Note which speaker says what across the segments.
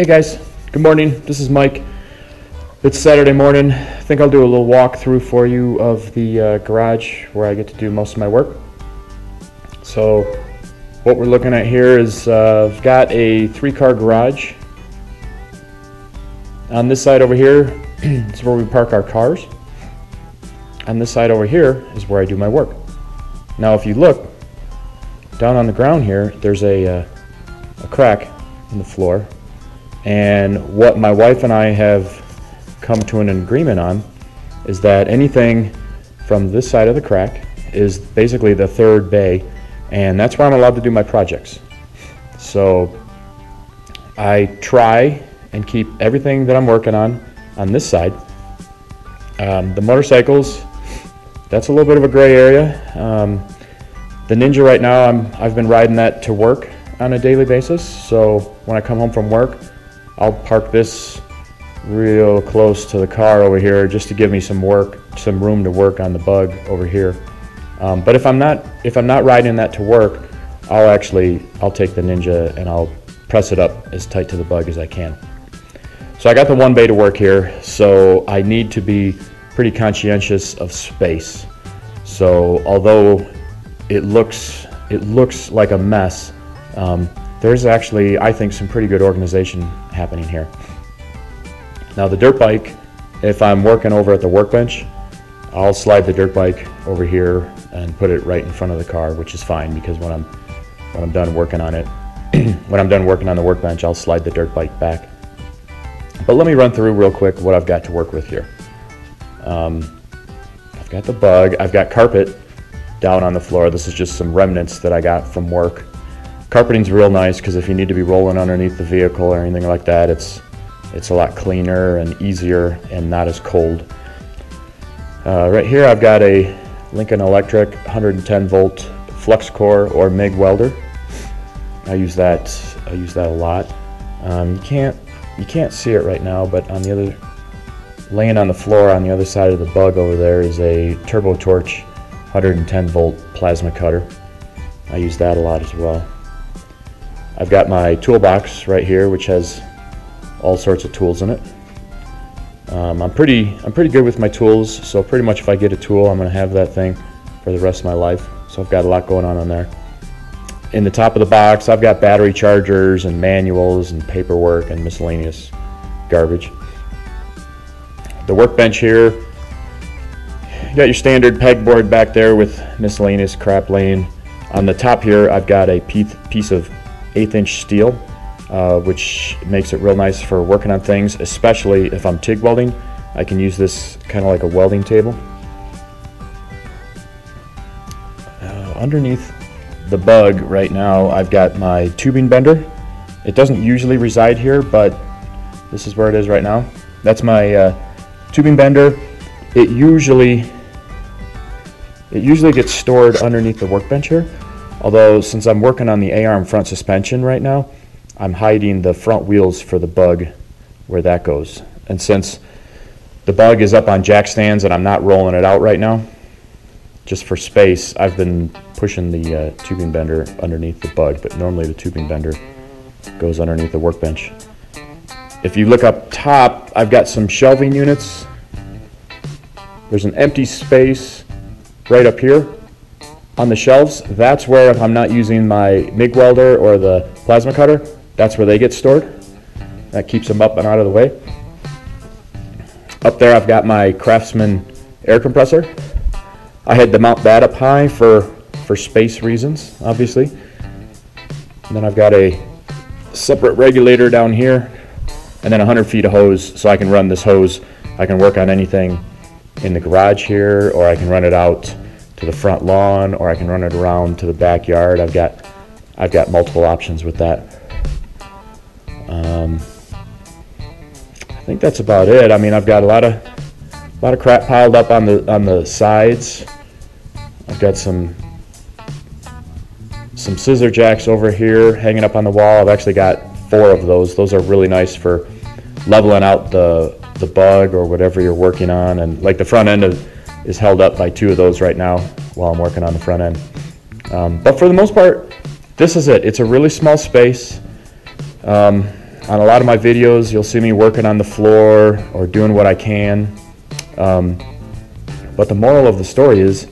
Speaker 1: Hey guys, good morning. This is Mike. It's Saturday morning. I think I'll do a little walkthrough for you of the uh, garage where I get to do most of my work. So, what we're looking at here is uh, I've got a three car garage. On this side over here is where we park our cars. On this side over here is where I do my work. Now, if you look down on the ground here, there's a, uh, a crack in the floor. And what my wife and I have come to an agreement on is that anything from this side of the crack is basically the third bay, and that's where I'm allowed to do my projects. So I try and keep everything that I'm working on on this side. Um, the motorcycles, that's a little bit of a gray area. Um, the Ninja right now, I'm, I've been riding that to work on a daily basis. So when I come home from work, I'll park this real close to the car over here just to give me some work, some room to work on the bug over here. Um, but if I'm not if I'm not riding that to work, I'll actually I'll take the Ninja and I'll press it up as tight to the bug as I can. So I got the one bay to work here, so I need to be pretty conscientious of space. So although it looks it looks like a mess, um, there's actually I think some pretty good organization happening here. Now the dirt bike, if I'm working over at the workbench, I'll slide the dirt bike over here and put it right in front of the car, which is fine because when I'm when I'm done working on it, when I'm done working on the workbench, I'll slide the dirt bike back. But let me run through real quick what I've got to work with here. Um, I've got the bug, I've got carpet down on the floor. This is just some remnants that I got from work. Carpeting's real nice because if you need to be rolling underneath the vehicle or anything like that, it's it's a lot cleaner and easier and not as cold. Uh, right here I've got a Lincoln Electric 110 volt flux core or MIG welder. I use that I use that a lot. Um, you can't you can't see it right now, but on the other laying on the floor on the other side of the bug over there is a Turbo Torch 110 volt plasma cutter. I use that a lot as well. I've got my toolbox right here, which has all sorts of tools in it. Um, I'm pretty I'm pretty good with my tools, so pretty much if I get a tool, I'm to have that thing for the rest of my life. So I've got a lot going on on there. In the top of the box, I've got battery chargers and manuals and paperwork and miscellaneous garbage. The workbench here, you got your standard pegboard back there with miscellaneous crap laying. On the top here, I've got a piece of eighth inch steel uh, which makes it real nice for working on things, especially if I'm TIG welding. I can use this kind of like a welding table. Uh, underneath the bug right now, I've got my tubing bender. It doesn't usually reside here, but this is where it is right now. That's my uh, tubing bender. It usually it usually gets stored underneath the workbench here. Although since I'm working on the A-arm front suspension right now, I'm hiding the front wheels for the bug where that goes. And since the bug is up on jack stands and I'm not rolling it out right now, just for space, I've been pushing the uh, tubing bender underneath the bug, but normally the tubing bender goes underneath the workbench. If you look up top, I've got some shelving units. There's an empty space right up here on the shelves. That's where if I'm not using my MIG welder or the plasma cutter, that's where they get stored. That keeps them up and out of the way. Up there I've got my Craftsman air compressor. I had to mount that up high for, for space reasons, obviously. And then I've got a separate regulator down here and then 100 feet of hose so I can run this hose. I can work on anything in the garage here or I can run it out to the front lawn or I can run it around to the backyard. I've got I've got multiple options with that. Um, I think that's about it. I mean, I've got a lot of a lot of crap piled up on the on the sides. I've got some some scissor jacks over here hanging up on the wall. I've actually got four of those. Those are really nice for leveling out the the bug or whatever you're working on. And like the front end of, is held up by two of those right now while I'm working on the front end. Um, but for the most part, this is it. It's a really small space. Um, on a lot of my videos, you'll see me working on the floor or doing what I can. Um, but the moral of the story is,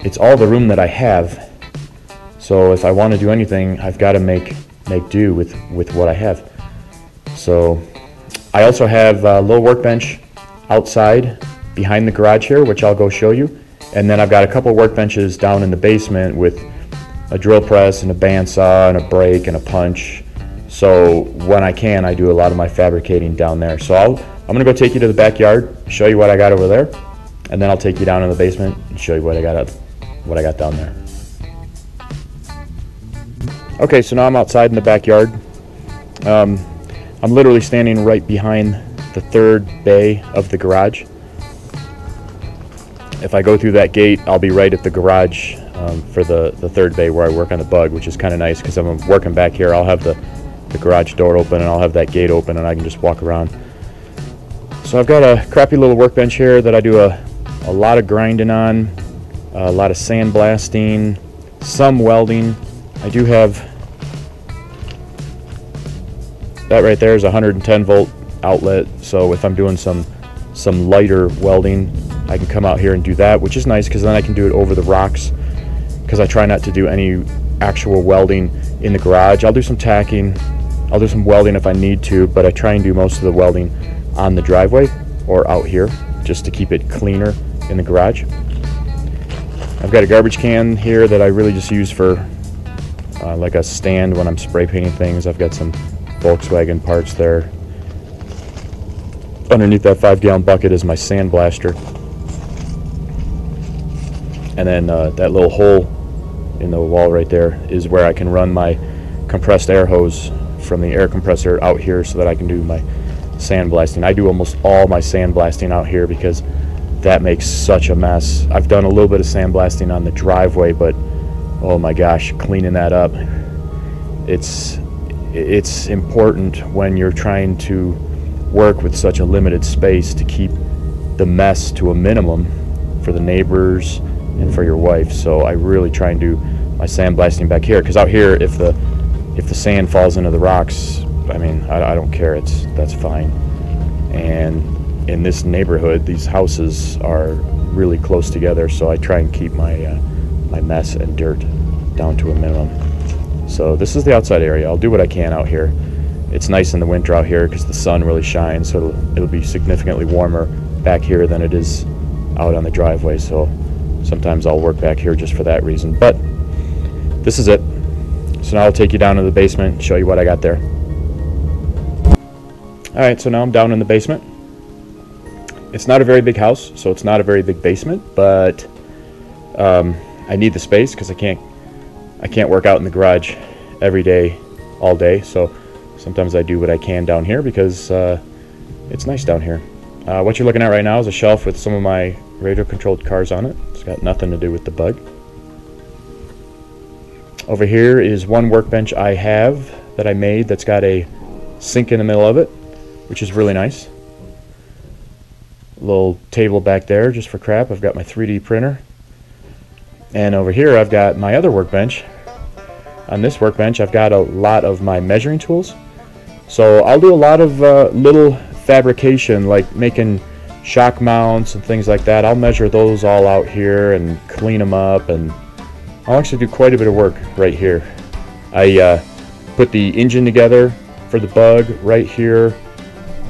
Speaker 1: it's all the room that I have. So if I want to do anything, I've got to make make do with with what I have. So I also have a little workbench outside behind the garage here, which I'll go show you. And then I've got a couple workbenches down in the basement with a drill press and a bandsaw and a brake and a punch. So when I can, I do a lot of my fabricating down there. So I'll, I'm gonna go take you to the backyard, show you what I got over there, and then I'll take you down in the basement and show you what I got up, what I got down there. Okay, so now I'm outside in the backyard. Um, I'm literally standing right behind the third bay of the garage. If I go through that gate, I'll be right at the garage um, for the, the third bay where I work on the bug, which is kind of nice because I'm working back here. I'll have the, the garage door open and I'll have that gate open and I can just walk around. So I've got a crappy little workbench here that I do a, a lot of grinding on, a lot of sandblasting, some welding. I do have that right there is a 110 volt outlet so if I'm doing some some lighter welding I can come out here and do that which is nice because then I can do it over the rocks because I try not to do any actual welding in the garage. I'll do some tacking I'll do some welding if I need to but I try and do most of the welding on the driveway or out here just to keep it cleaner in the garage. I've got a garbage can here that I really just use for uh, like a stand when I'm spray painting things. I've got some Volkswagen parts there. Underneath that five gallon bucket is my sandblaster. And then uh, that little hole in the wall right there is where I can run my compressed air hose from the air compressor out here so that I can do my sandblasting. I do almost all my sandblasting out here because that makes such a mess. I've done a little bit of sandblasting on the driveway, but oh my gosh, cleaning that up. It's it's important when you're trying to work with such a limited space to keep the mess to a minimum for the neighbors and for your wife. So I really try and do my sandblasting back here because out here, if the if the sand falls into the rocks, I mean, I, I don't care. It's that's fine. And in this neighborhood, these houses are really close together, so I try and keep my uh, my mess and dirt down to a minimum. So this is the outside area. I'll do what I can out here. It's nice in the winter out here because the sun really shines, so it'll, it'll be significantly warmer back here than it is out on the driveway. So sometimes I'll work back here just for that reason. But this is it. So now I'll take you down to the basement and show you what I got there. Alright, so now I'm down in the basement. It's not a very big house, so it's not a very big basement, but um, I need the space because I can't I can't work out in the garage every day, all day. So sometimes I do what I can down here because uh, it's nice down here. Uh, what you're looking at right now is a shelf with some of my radio controlled cars on it. Got nothing to do with the bug. Over here is one workbench I have that I made that's got a sink in the middle of it, which is really nice. Little table back there just for crap. I've got my 3D printer. And over here I've got my other workbench. On this workbench I've got a lot of my measuring tools. So I'll do a lot of uh, little fabrication like making shock mounts and things like that. I'll measure those all out here and clean them up and I'll actually do quite a bit of work right here. I uh, put the engine together for the bug right here.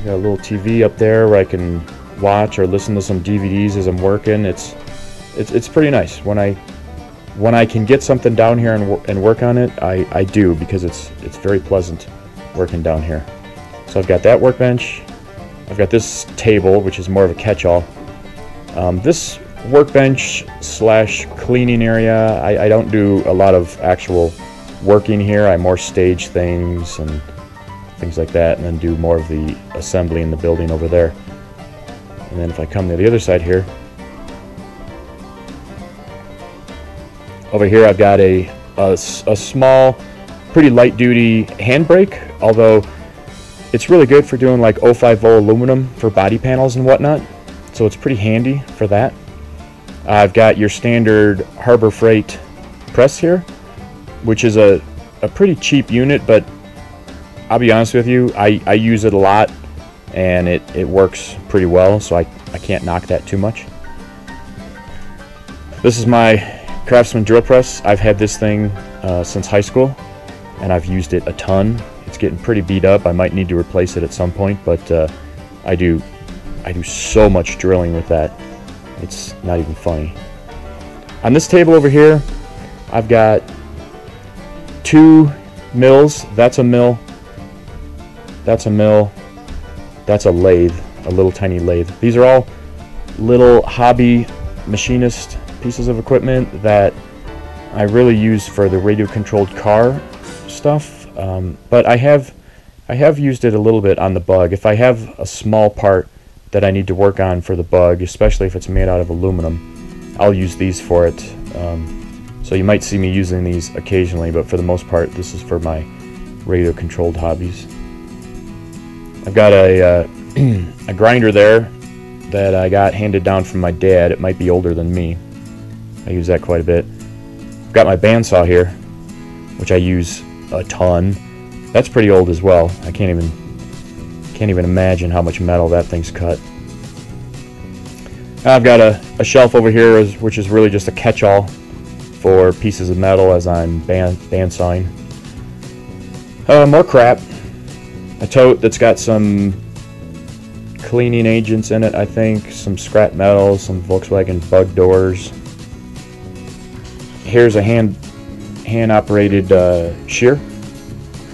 Speaker 1: I Got a little TV up there where I can watch or listen to some DVDs as I'm working. It's it's, it's pretty nice when I when I can get something down here and, and work on it. I, I do because it's it's very pleasant working down here. So I've got that workbench. I've got this table, which is more of a catch-all. Um, this workbench slash cleaning area, I, I, don't do a lot of actual working here. I more stage things and things like that, and then do more of the assembly in the building over there. And then if I come to the other side here, over here I've got a, a, a small pretty light duty handbrake, although it's really good for doing like 05 volt aluminum for body panels and whatnot. So it's pretty handy for that. I've got your standard Harbor Freight press here, which is a, a pretty cheap unit, but I'll be honest with you, I, I use it a lot and it, it works pretty well, so I, I can't knock that too much. This is my Craftsman drill press. I've had this thing uh, since high school and I've used it a ton. It's getting pretty beat up. I might need to replace it at some point, but uh, I do I do so much drilling with that. It's not even funny. On this table over here, I've got two mills. That's a mill. That's a mill. That's a lathe, a little tiny lathe. These are all little hobby machinist pieces of equipment that I really use for the radio controlled car stuff. Um, but I have I have used it a little bit on the bug. If I have a small part that I need to work on for the bug, especially if it's made out of aluminum, I'll use these for it. Um, so you might see me using these occasionally, but for the most part, this is for my radio controlled hobbies. I've got a, uh, a grinder there that I got handed down from my dad. It might be older than me. I use that quite a bit. I've got my bandsaw here, which I use a ton. That's pretty old as well. I can't even can't even imagine how much metal that thing's cut. I've got a, a shelf over here, which is really just a catch-all for pieces of metal as I'm band bandsawing. Uh, more crap. A tote that's got some cleaning agents in it, I think. Some scrap metal, some Volkswagen bug doors. Here's a hand hand operated uh, shear.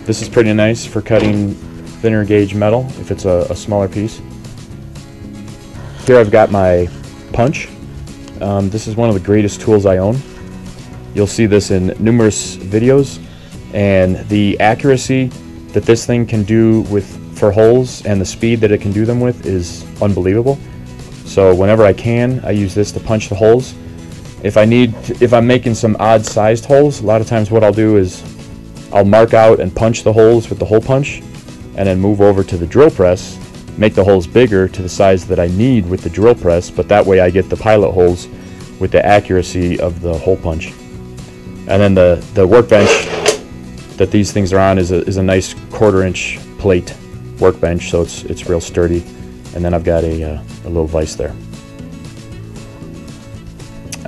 Speaker 1: This is pretty nice for cutting thinner gauge metal if it's a, a smaller piece. Here I've got my punch. Um, this is one of the greatest tools I own. You'll see this in numerous videos and the accuracy that this thing can do with for holes and the speed that it can do them with is unbelievable. So whenever I can, I use this to punch the holes. If I need, to, if I'm making some odd sized holes, a lot of times what I'll do is I'll mark out and punch the holes with the hole punch and then move over to the drill press, make the holes bigger to the size that I need with the drill press, but that way I get the pilot holes with the accuracy of the hole punch. And then the, the workbench that these things are on is a, is a nice quarter inch plate workbench, so it's, it's real sturdy. And then I've got a, uh, a little vise there.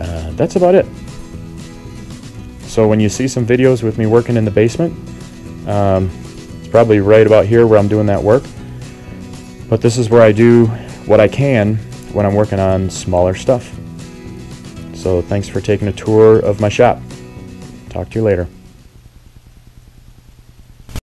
Speaker 1: Uh, that's about it. So when you see some videos with me working in the basement, um, it's probably right about here where I'm doing that work. But this is where I do what I can when I'm working on smaller stuff. So thanks for taking a tour of my shop. Talk to you later.